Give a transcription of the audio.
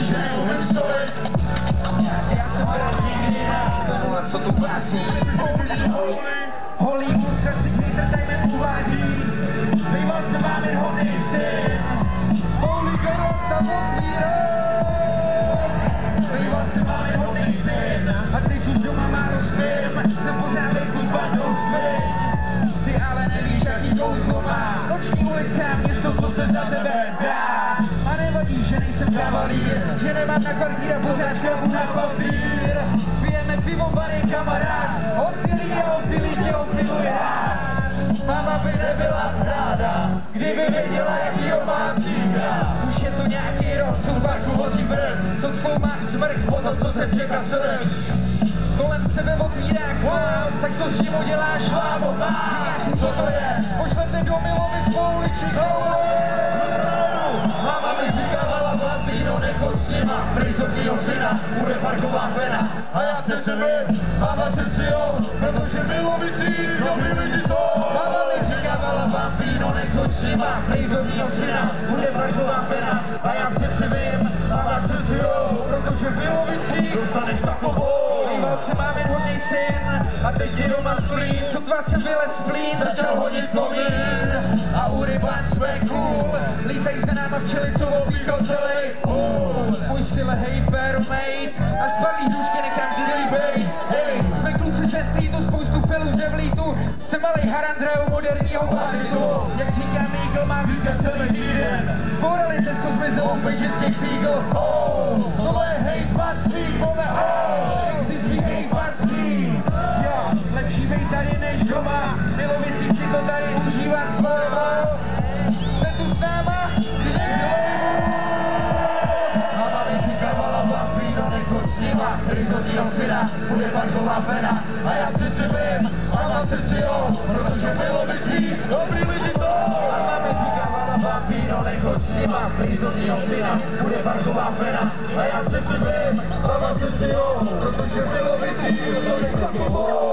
sežeru historii Já jsem byl nikdy rád tohle, co tu básní Holý kurka si Peter Diamond uvádí Býval jsem vám jen hodný syn Holý karota modlý rok Býval jsem vám jen hodný syn A teď už doma málo spím Jsem pořád venku s bandou svým Ty ale nevíš, jaký kouzlo má. Noční ulice a mě kavalír, že nemám na kvartíra pořád škrabu na papír. Pijeme pivo, kamarád, odpilí a opilí tě opiluje rád. Mama by nebyla ráda, kdyby věděla, jaký ho má přígra. Už je to nějaký rok, co v parku vozí brd, co tvou má smrk po tom, co se čeká srd. Kolem sebe otvírá kvám, tak co s tím uděláš? Říkáš si, co to je? Pošlete do Milovic po tvýho syna, bude parková pena. A já se vím, mama se přijel, protože Milovicí dobrý lidi jsou. Mama mi říkávala bambino, nechoď s nima, pryč od tvýho syna, bude parková pena. A já se vím, mama se přijel, protože Milovicí dostaneš takovou. Býval se máme hodný syn a teď je doma splín, co dva jsem vylez plín, začal honit komín a u rybán jsme cool, lítají se náma včely, co oblíkal celý. Můj styl mate a spalý dušky nechám skvělý bejt. Hej, jsme kluci ze streetu, spoustu felů ze vlítu, jsem malej harandra u moderního bazitu. Jak říká Eagle, mám víkend celý týden, zbourali Tesco zmizel opět českých fígl. Oh, taková fena a já přetřebím, a vás jo, protože bylo by si dobrý lidi to! A máme říká vada bambino, nechoď s nima, prízorního syna, bude parková fena a já přetřebím, a vás jo, protože bylo by si dobrý lidi to!